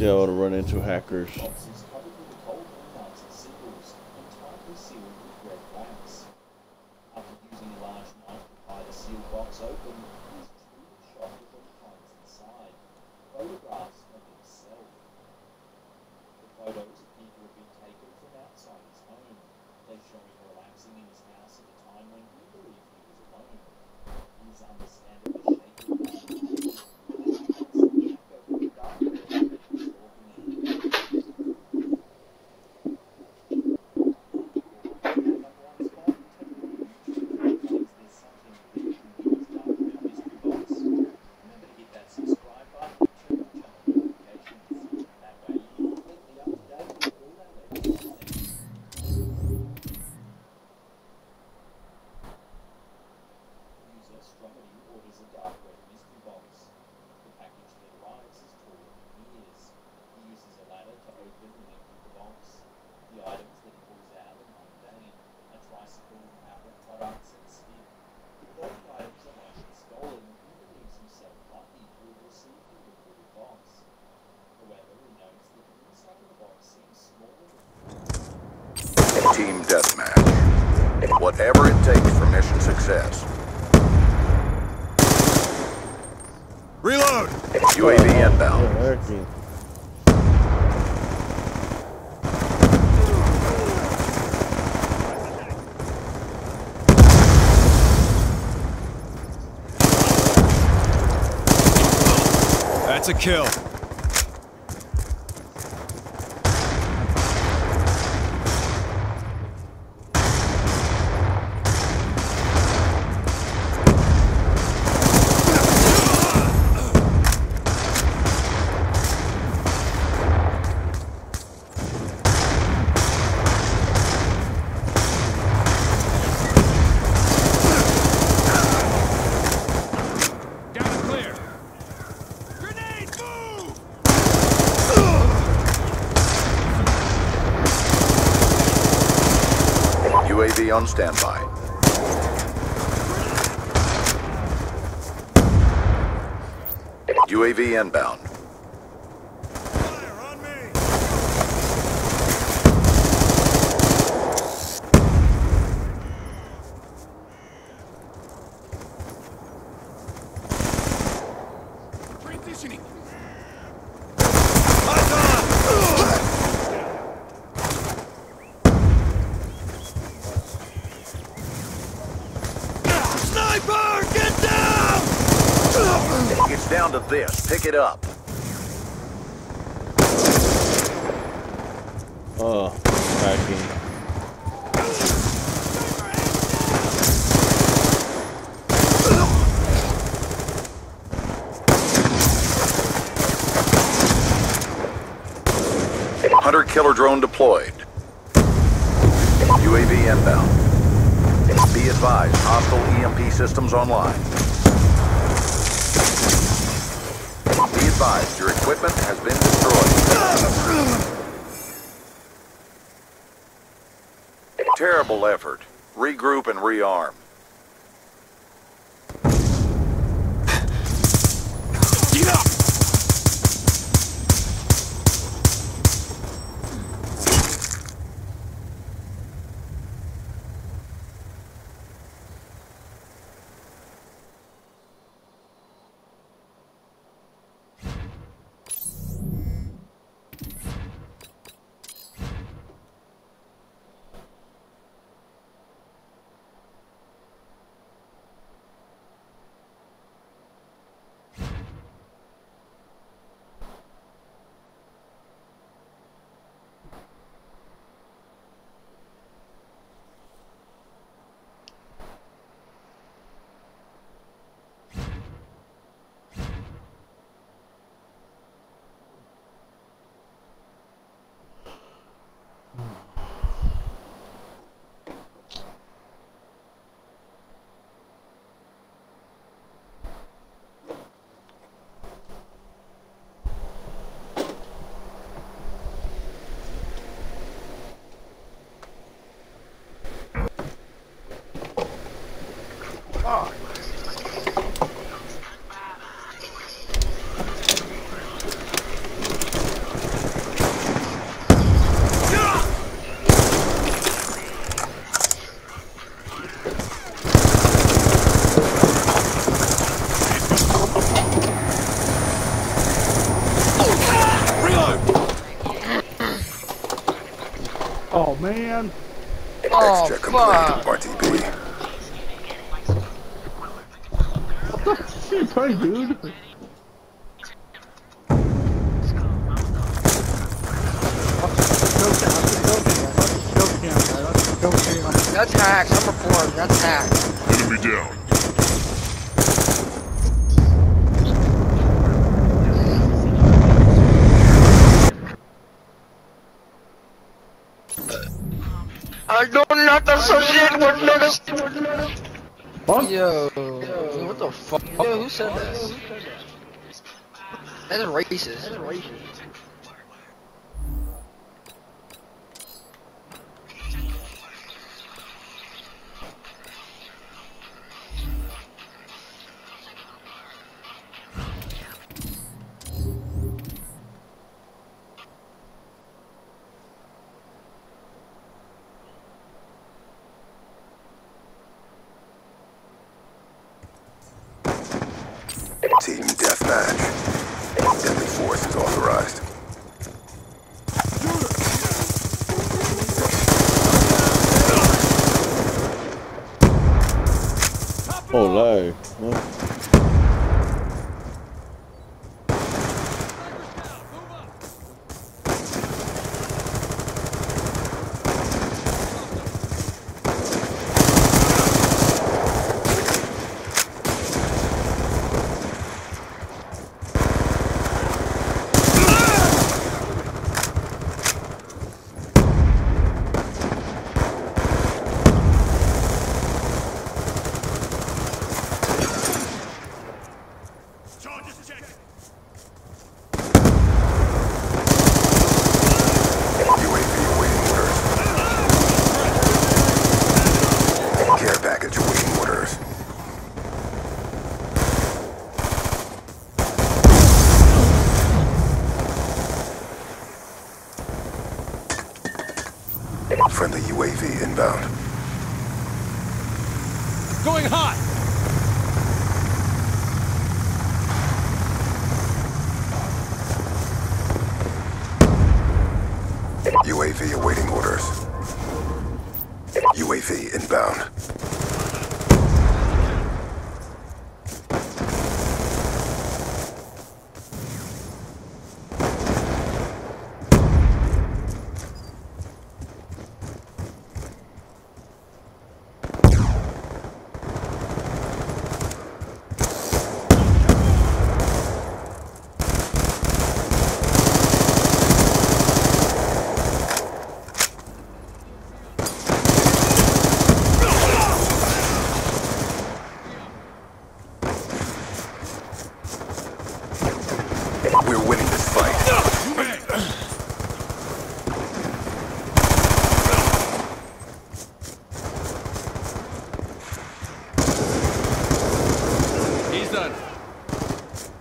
to run into hackers. Boxes covered with a cold unmounted seals and tightly sealed with red wax. After using a large knife to pry the sealed box open, he is truly shocked at what he finds inside. Photographs of himself. The photos appear to have been taken from outside his home. They show him relaxing in his house at a time when he believed he was alone. He is understandably shaken. User strongly orders a dark red mystery box. The package that arrives is taller than he is. He uses a ladder to open and empty the box. The items that he pulls out are mundane, a tricycle, Apple products, and stick. Although the items are likely stolen, he believes himself lucky to have received the reported box. However, he notes that the inside of the box seems smaller than Team Deathmatch. Whatever it takes for mission success. Reload! UAV inbound. That's a kill. Down and clear. Grenade, move! UAV on standby. UAV inbound. Down to this. Pick it up. Oh, hacking. Hunter killer drone deployed. UAV inbound. Be advised, hostile EMP systems online. Advised, your equipment has been destroyed. Terrible effort. Regroup and rearm. Oh, Extra complete. fuck. RTB. What the dude? That's hacks. Number four. That's hacks. Enemy down. With. What? Yo, dude, what the fuck? Yo, who said that? That's racist. That's racist. Team deathmatch. Deadly force is authorized. Oh. Huh? Charges checked. UAV awaiting orders. Care package awaiting orders. Friendly UAV inbound. Going hot. UAV awaiting orders. UAV inbound.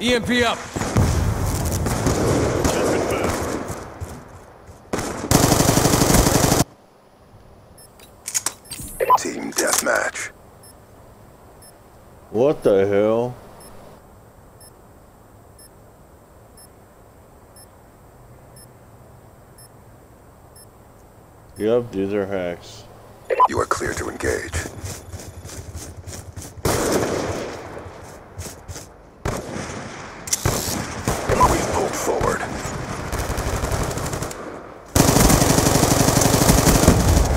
EMP up. Team deathmatch. What the hell? Yep, these are hacks. You are clear to engage. We pulled forward.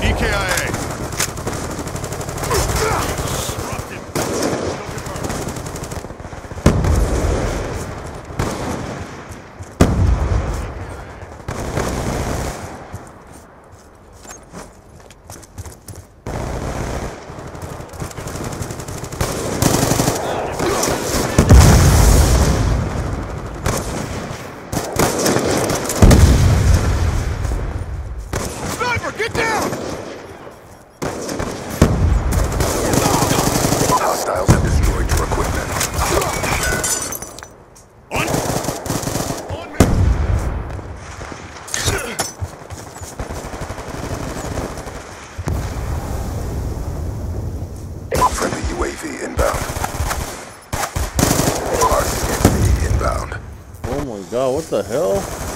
EKIA. Sniper, get down! Hostiles have destroyed your equipment. On. On me. Friendly UAV inbound. RCXD inbound. Oh god, what the hell?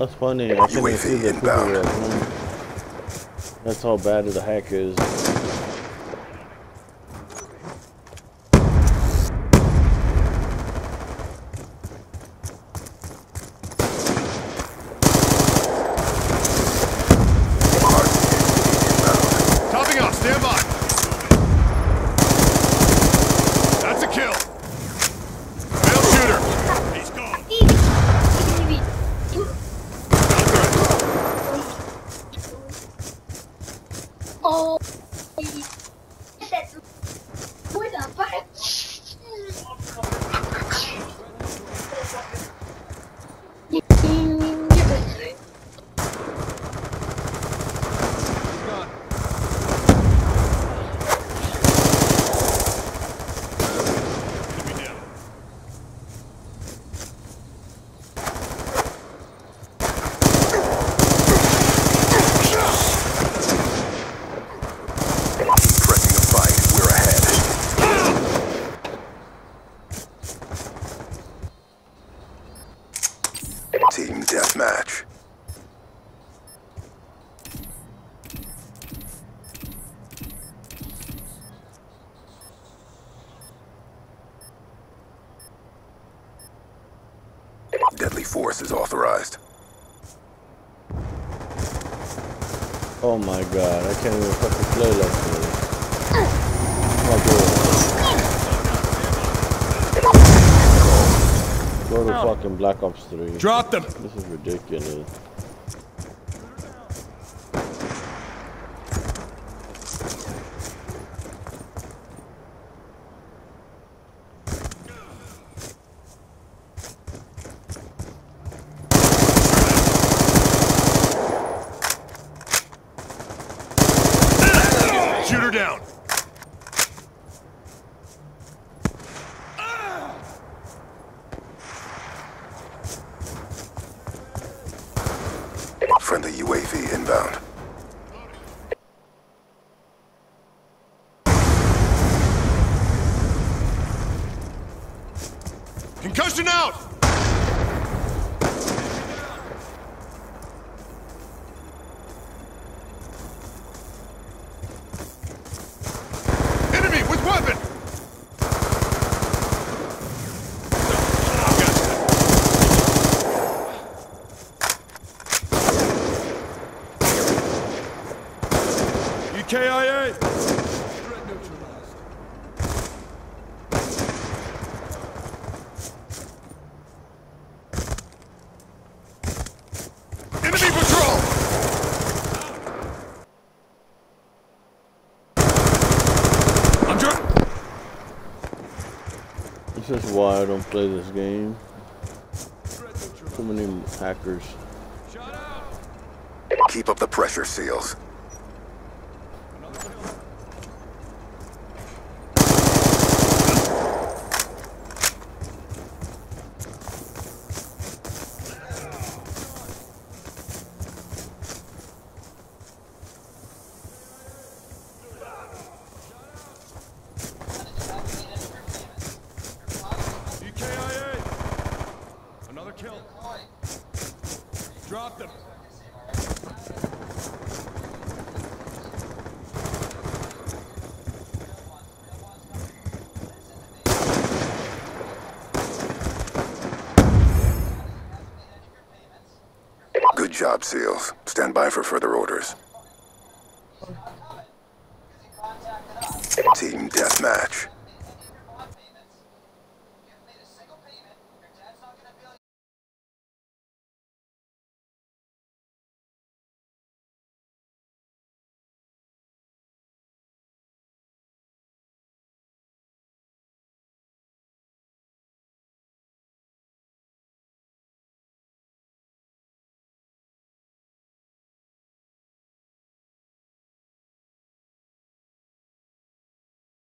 That's funny. I UAV see the people inbound. That's how bad the hack is. Topping off, stand by. That's a kill. Male shooter. He's gone. Oh. What the fuck? Enemy down. Pressing the fight. We're ahead. Team deathmatch. Deadly force is authorized. Oh my god, I can't even fucking play like this. Oh, go. Go to fucking Black Ops 3. Drop them. This is ridiculous. Down. Friendly UAV inbound. Concussion out. Enemy with weapon. EKIA. Enemy patrol. I'm dr- This is why I don't play this game. Too many hackers. Keep up the pressure, SEALs. EKIA. Another kill. Drop them. Good job, SEALs. Stand by for further orders. Team deathmatch.